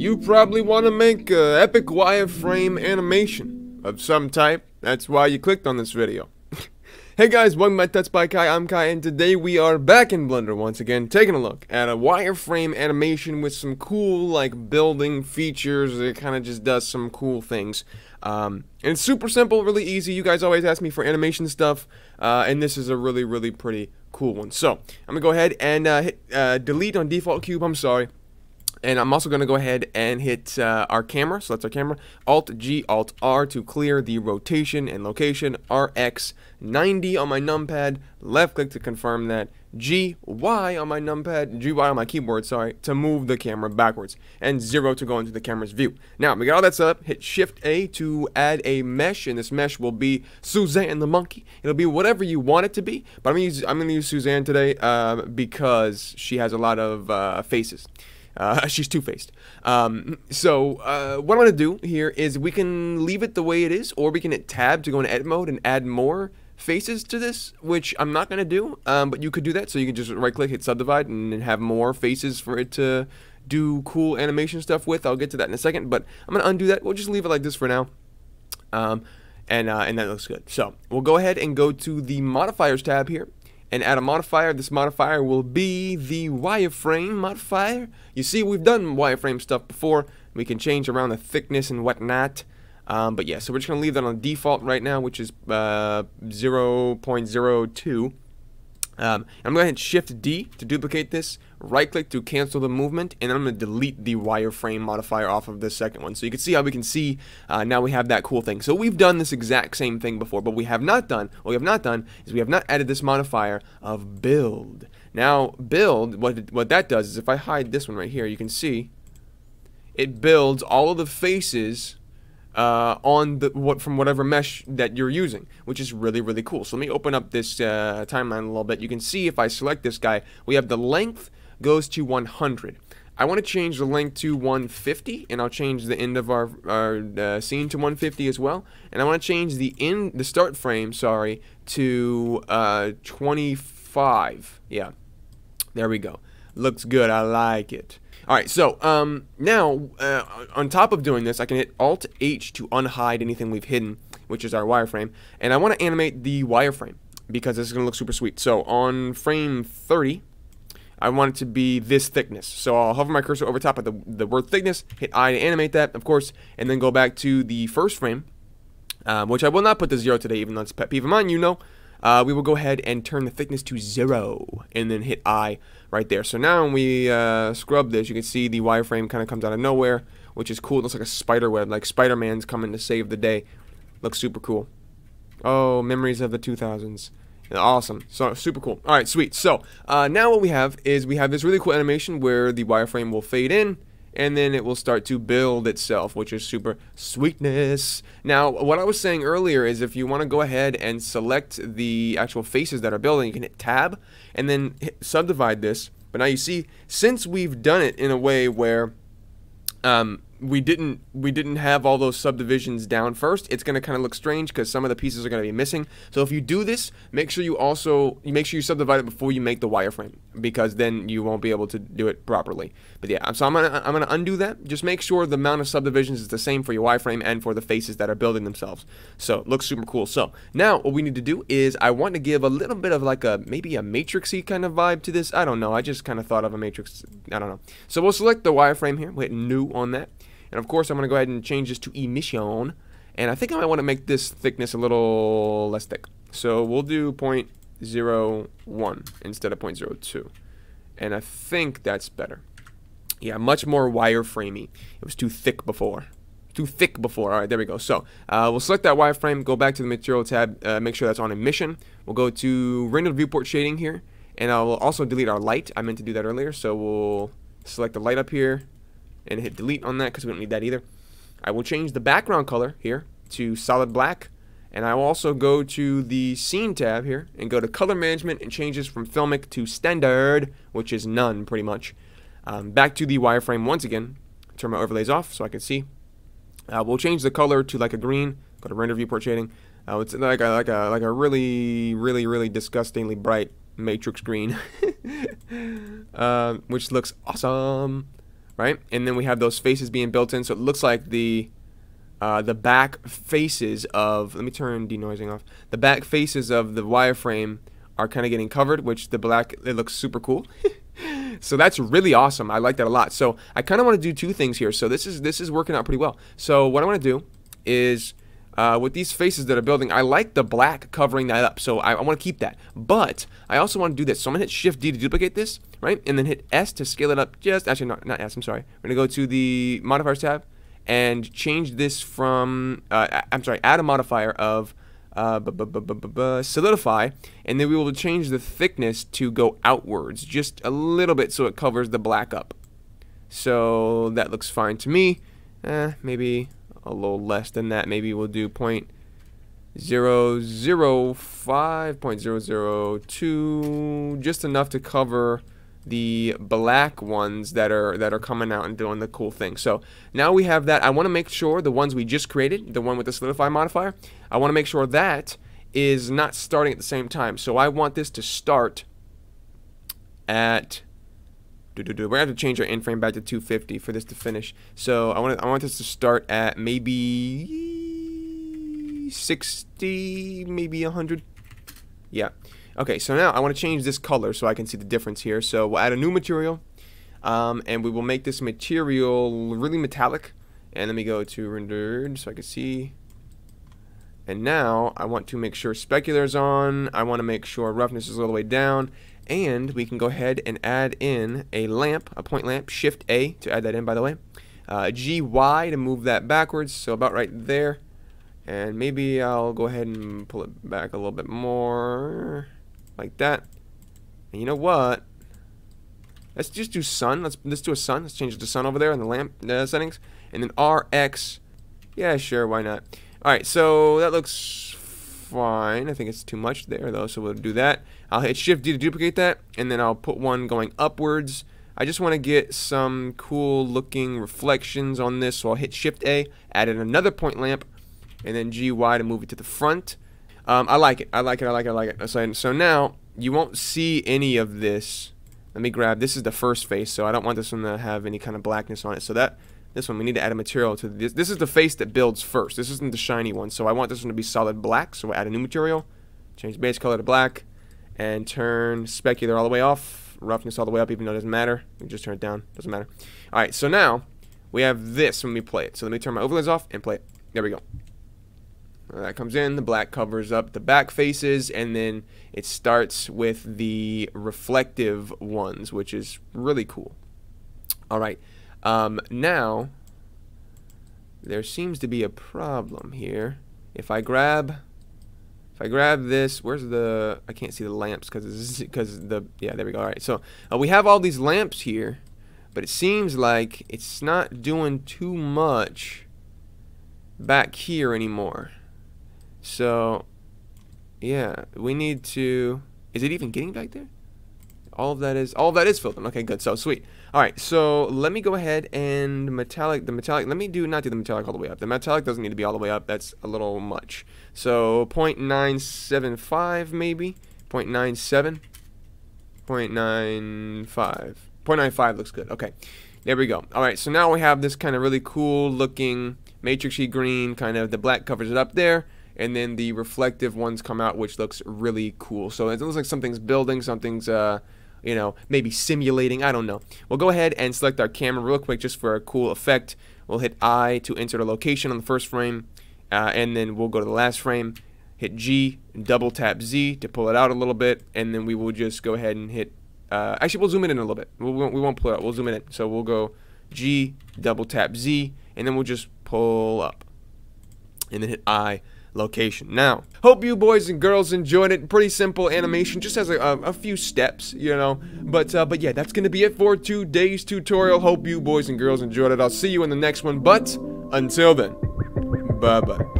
You probably want to make a epic wireframe animation of some type. That's why you clicked on this video. hey guys, welcome back to Tuts by Kai. I'm Kai, and today we are back in Blender once again, taking a look at a wireframe animation with some cool, like, building features. It kind of just does some cool things. Um, and it's super simple, really easy. You guys always ask me for animation stuff, uh, and this is a really, really pretty cool one. So, I'm going to go ahead and uh, hit uh, delete on default cube. I'm sorry. And I'm also going to go ahead and hit uh, our camera. So that's our camera. Alt G, Alt R to clear the rotation and location. RX 90 on my numpad. Left click to confirm that. G, Y on my numpad. G, Y on my keyboard, sorry, to move the camera backwards. And 0 to go into the camera's view. Now, we got all that set up. Hit Shift A to add a mesh. And this mesh will be Suzanne and the monkey. It'll be whatever you want it to be. But I'm going to use Suzanne today uh, because she has a lot of uh, faces. Uh, she's two-faced. Um, so uh, what I'm going to do here is we can leave it the way it is, or we can hit tab to go into edit mode and add more faces to this, which I'm not going to do, um, but you could do that. So you can just right-click, hit subdivide, and have more faces for it to do cool animation stuff with. I'll get to that in a second, but I'm going to undo that. We'll just leave it like this for now. Um, and, uh, and that looks good. So we'll go ahead and go to the modifiers tab here and add a modifier. This modifier will be the wireframe modifier. You see, we've done wireframe stuff before. We can change around the thickness and whatnot. Um, but yeah, so we're just going to leave that on default right now, which is uh, 0.02. Um, I'm going to hit Shift D to duplicate this, right click to cancel the movement, and I'm going to delete the wireframe modifier off of the second one. So you can see how we can see uh, now we have that cool thing. So we've done this exact same thing before, but we have not done, what we have not done is we have not added this modifier of build. Now build, what, what that does is if I hide this one right here, you can see it builds all of the faces uh, on the what from whatever mesh that you're using, which is really really cool. So let me open up this uh, timeline a little bit. You can see if I select this guy, we have the length goes to 100. I want to change the length to 150, and I'll change the end of our, our uh, scene to 150 as well. And I want to change the in the start frame, sorry, to uh, 25. Yeah, there we go. Looks good. I like it. All right, so um, now uh, on top of doing this, I can hit Alt H to unhide anything we've hidden, which is our wireframe, and I want to animate the wireframe because this is going to look super sweet. So on frame 30, I want it to be this thickness. So I'll hover my cursor over top of the, the word thickness, hit I to animate that, of course, and then go back to the first frame, um, which I will not put to zero today, even though it's pet peeve of mine, you know. Uh, we will go ahead and turn the thickness to zero, and then hit I right there. So now when we uh, scrub this, you can see the wireframe kind of comes out of nowhere, which is cool. It looks like a spider web, like Spider-Man's coming to save the day. Looks super cool. Oh, memories of the 2000s. Awesome. So super cool. All right, sweet. So uh, now what we have is we have this really cool animation where the wireframe will fade in and then it will start to build itself, which is super sweetness. Now, what I was saying earlier is if you want to go ahead and select the actual faces that are building, you can hit tab and then subdivide this. But now you see, since we've done it in a way where um, we didn't we didn't have all those subdivisions down first. It's going to kind of look strange because some of the pieces are going to be missing. So if you do this make sure you also you make sure you subdivide it before you make the wireframe because then you won't be able to do it properly. But yeah so i'm to i'm to undo that. Just make sure the amount of subdivisions is the same for your wireframe and for the faces that are building themselves. So it looks super cool. So now what we need to do is i want to give a little bit of like a maybe a matrixy kind of vibe to this. I don't know. I just kind of thought of a matrix. I don't know. So we'll select the wireframe here. We'll hit new on that and of course, I'm going to go ahead and change this to emission. And I think I might want to make this thickness a little less thick. So we'll do 0.01 instead of 0.02. And I think that's better. Yeah, much more wireframey. It was too thick before. Too thick before. All right, there we go. So uh, we'll select that wireframe, go back to the material tab, uh, make sure that's on emission. We'll go to rendered viewport shading here. And I'll also delete our light. I meant to do that earlier. So we'll select the light up here and hit delete on that because we don't need that either. I will change the background color here to solid black and I will also go to the scene tab here and go to color management and change this from filmic to standard which is none pretty much. Um, back to the wireframe once again turn my overlays off so I can see. Uh, we'll change the color to like a green go to render viewport shading. Uh, it's like a, like a like a really really really disgustingly bright matrix green uh, which looks awesome right? And then we have those faces being built in, so it looks like the uh, the back faces of, let me turn denoising off, the back faces of the wireframe are kind of getting covered, which the black, it looks super cool. so that's really awesome. I like that a lot. So I kind of want to do two things here. So this is this is working out pretty well. So what I want to do is uh, with these faces that are building, I like the black covering that up. So I, I want to keep that. But I also want to do this. So I'm going to hit Shift D to duplicate this, right? And then hit S to scale it up just, actually not, not S, I'm sorry. We're going to go to the modifiers tab and change this from, uh, I'm sorry, add a modifier of uh, solidify, and then we will change the thickness to go outwards just a little bit so it covers the black up. So that looks fine to me. Eh, maybe a little less than that. Maybe we'll do point zero zero five point zero zero two, just enough to cover the black ones that are that are coming out and doing the cool thing. So now we have that. I want to make sure the ones we just created, the one with the solidify modifier, I want to make sure that is not starting at the same time. So I want this to start at we're gonna have to change our in frame back to 250 for this to finish. So I want I want this to start at maybe 60, maybe 100. Yeah. Okay, so now I want to change this color so I can see the difference here. So we'll add a new material, um, and we will make this material really metallic. And let me go to rendered so I can see. And now I want to make sure specular is on. I want to make sure roughness is all the way down. And we can go ahead and add in a lamp, a point lamp, Shift A to add that in, by the way. Uh, GY to move that backwards, so about right there. And maybe I'll go ahead and pull it back a little bit more like that. And you know what? Let's just do sun. Let's let's do a sun. Let's change it to sun over there in the lamp uh, settings. And then RX. Yeah, sure, why not? Alright, so that looks fine. I think it's too much there though, so we'll do that. I'll hit Shift D to duplicate that, and then I'll put one going upwards. I just want to get some cool looking reflections on this, so I'll hit Shift A, add in another point lamp, and then GY to move it to the front. Um, I like it. I like it. I like it. I like it. So, so now you won't see any of this. Let me grab. This is the first face, so I don't want this one to have any kind of blackness on it. So that this one we need to add a material to this. This is the face that builds first. This isn't the shiny one. So I want this one to be solid black. So we add a new material, change base color to black, and turn specular all the way off, roughness all the way up, even though it doesn't matter. We just turn it down. Doesn't matter. All right. So now we have this when we play it. So let me turn my overlays off and play it. There we go. That comes in, the black covers up the back faces, and then it starts with the reflective ones, which is really cool. All right, um, now there seems to be a problem here. If I grab, if I grab this, where's the? I can't see the lamps because because the yeah there we go. All right, so uh, we have all these lamps here, but it seems like it's not doing too much back here anymore. So, yeah, we need to. Is it even getting back there? All of that is all of that is filled in. Okay, good. So sweet. All right, so let me go ahead and metallic. The metallic. Let me do not do the metallic all the way up. The metallic doesn't need to be all the way up. That's a little much. So 0.975 maybe. 0.97. 0.95. 0.95 looks good. Okay, there we go. All right, so now we have this kind of really cool looking matrixy green. Kind of the black covers it up there and then the reflective ones come out, which looks really cool. So it looks like something's building, something's, uh, you know, maybe simulating. I don't know. We'll go ahead and select our camera real quick just for a cool effect. We'll hit I to enter the location on the first frame, uh, and then we'll go to the last frame, hit G, double tap Z to pull it out a little bit, and then we will just go ahead and hit, uh, actually we'll zoom it in a little bit. We won't, we won't pull it out, we'll zoom it in. So we'll go G, double tap Z, and then we'll just pull up. And then hit I location. Now, hope you boys and girls enjoyed it. Pretty simple animation, just has a, a, a few steps, you know. But uh, but yeah, that's gonna be it for today's tutorial. Hope you boys and girls enjoyed it. I'll see you in the next one. But until then, bye bye.